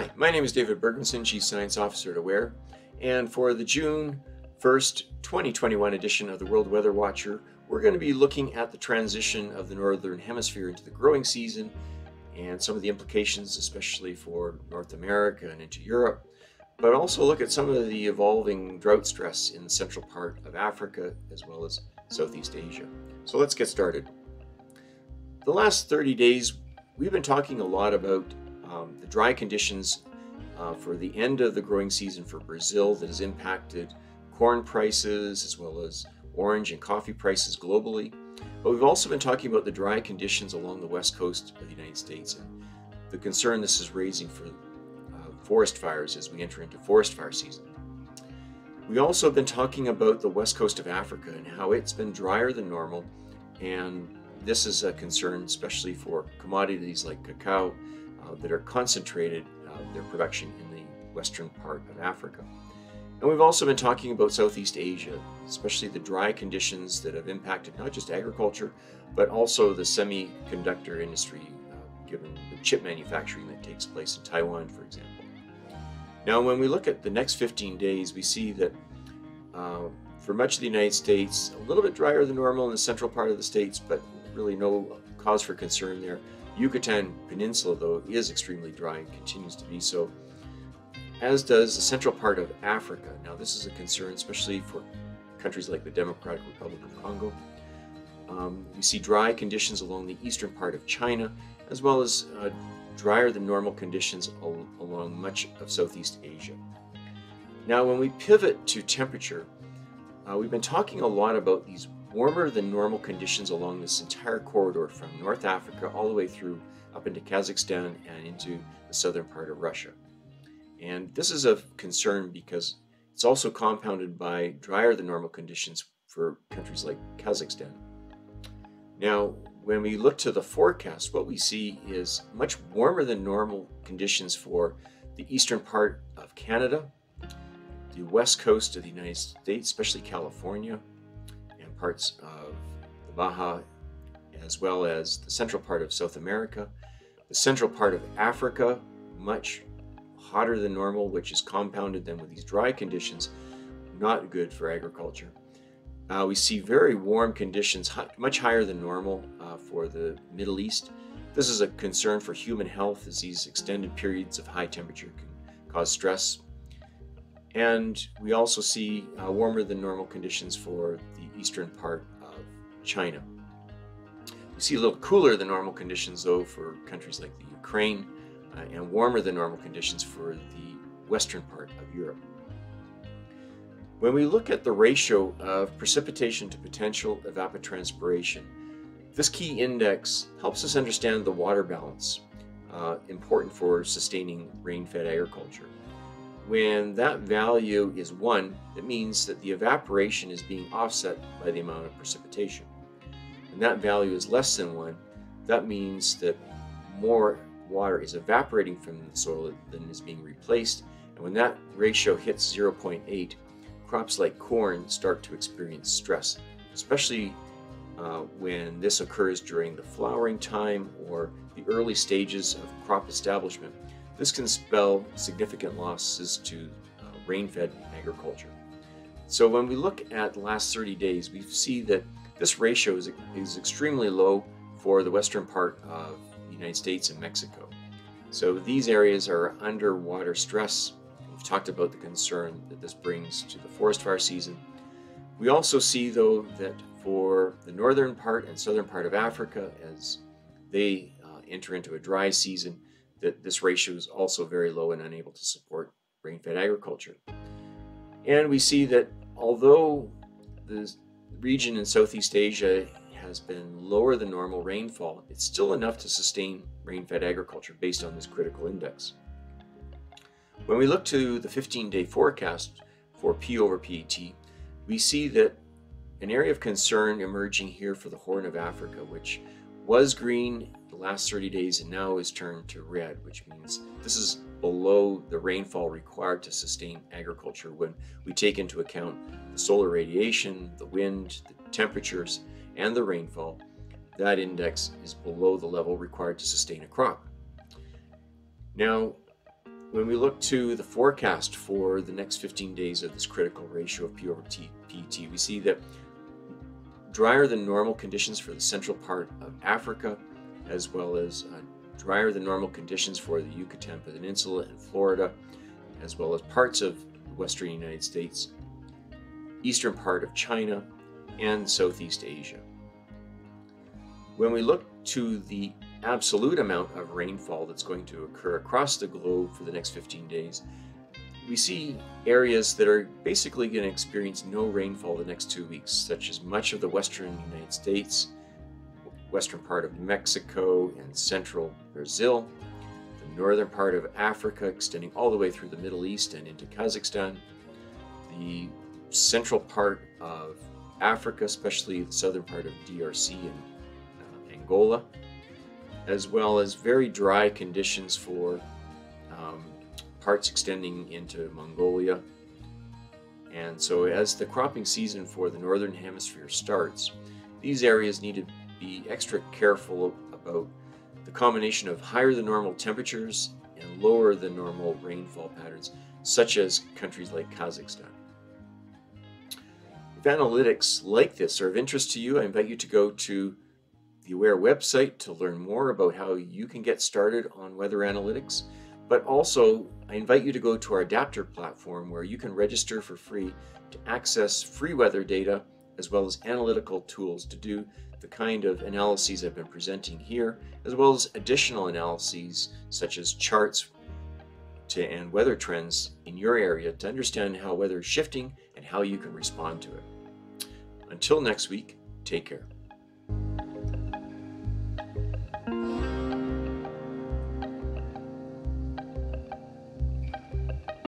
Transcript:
Hi, my name is David Bergenson, Chief Science Officer at aWhere, and for the June 1st, 2021 edition of the World Weather Watcher, we're going to be looking at the transition of the Northern Hemisphere into the growing season and some of the implications, especially for North America and into Europe, but also look at some of the evolving drought stress in the central part of Africa as well as Southeast Asia. So let's get started. The last 30 days, we've been talking a lot about um, the dry conditions uh, for the end of the growing season for Brazil that has impacted corn prices as well as orange and coffee prices globally. But we've also been talking about the dry conditions along the west coast of the United States and the concern this is raising for uh, forest fires as we enter into forest fire season. We also have been talking about the west coast of Africa and how it's been drier than normal, and this is a concern especially for commodities like cacao that are concentrated uh, their production in the western part of Africa. And we've also been talking about Southeast Asia, especially the dry conditions that have impacted not just agriculture, but also the semiconductor industry, uh, given the chip manufacturing that takes place in Taiwan, for example. Now, when we look at the next 15 days, we see that uh, for much of the United States, a little bit drier than normal in the central part of the states, but really no cause for concern there. Yucatan Peninsula, though, is extremely dry and continues to be so as does the central part of Africa. Now, this is a concern, especially for countries like the Democratic Republic of Congo. Um, we see dry conditions along the eastern part of China, as well as uh, drier than normal conditions al along much of Southeast Asia. Now, when we pivot to temperature, uh, we've been talking a lot about these warmer than normal conditions along this entire corridor from North Africa all the way through up into Kazakhstan and into the southern part of Russia. And this is of concern because it's also compounded by drier than normal conditions for countries like Kazakhstan. Now, when we look to the forecast, what we see is much warmer than normal conditions for the eastern part of Canada, the west coast of the United States, especially California, parts of the Baja, as well as the central part of South America, the central part of Africa, much hotter than normal, which is compounded then with these dry conditions, not good for agriculture. Uh, we see very warm conditions, much higher than normal uh, for the Middle East. This is a concern for human health as these extended periods of high temperature can cause stress. And we also see uh, warmer than normal conditions for the eastern part of China. We see a little cooler than normal conditions though for countries like the Ukraine, uh, and warmer than normal conditions for the western part of Europe. When we look at the ratio of precipitation to potential evapotranspiration, this key index helps us understand the water balance, uh, important for sustaining rain-fed agriculture. When that value is 1, it means that the evaporation is being offset by the amount of precipitation. When that value is less than 1, that means that more water is evaporating from the soil than is being replaced. And when that ratio hits 0.8, crops like corn start to experience stress, especially uh, when this occurs during the flowering time or the early stages of crop establishment. This can spell significant losses to uh, rain-fed agriculture. So when we look at the last 30 days, we see that this ratio is, is extremely low for the western part of the United States and Mexico. So these areas are under water stress. We've talked about the concern that this brings to the forest fire season. We also see, though, that for the northern part and southern part of Africa, as they uh, enter into a dry season, that this ratio is also very low and unable to support rain-fed agriculture. And we see that although the region in Southeast Asia has been lower than normal rainfall, it's still enough to sustain rain-fed agriculture based on this critical index. When we look to the 15-day forecast for P over PET, we see that an area of concern emerging here for the Horn of Africa, which was green the last 30 days and now is turned to red, which means this is below the rainfall required to sustain agriculture when we take into account the solar radiation, the wind, the temperatures, and the rainfall, that index is below the level required to sustain a crop. Now, When we look to the forecast for the next 15 days of this critical ratio of P over T, PT, we see that drier than normal conditions for the central part of Africa, as well as uh, drier than normal conditions for the Yucatan Peninsula and Florida, as well as parts of the western United States, eastern part of China, and Southeast Asia. When we look to the absolute amount of rainfall that's going to occur across the globe for the next 15 days, we see areas that are basically going to experience no rainfall the next two weeks, such as much of the western United States, western part of Mexico and central Brazil, the northern part of Africa extending all the way through the Middle East and into Kazakhstan, the central part of Africa, especially the southern part of DRC and uh, Angola, as well as very dry conditions for um, parts extending into Mongolia. And so, as the cropping season for the Northern Hemisphere starts, these areas need to be extra careful about the combination of higher than normal temperatures and lower than normal rainfall patterns, such as countries like Kazakhstan. If analytics like this are of interest to you, I invite you to go to the aWhere website to learn more about how you can get started on weather analytics. But also, I invite you to go to our Adapter platform where you can register for free to access free weather data as well as analytical tools to do the kind of analyses I've been presenting here, as well as additional analyses such as charts to, and weather trends in your area to understand how weather is shifting and how you can respond to it. Until next week, take care.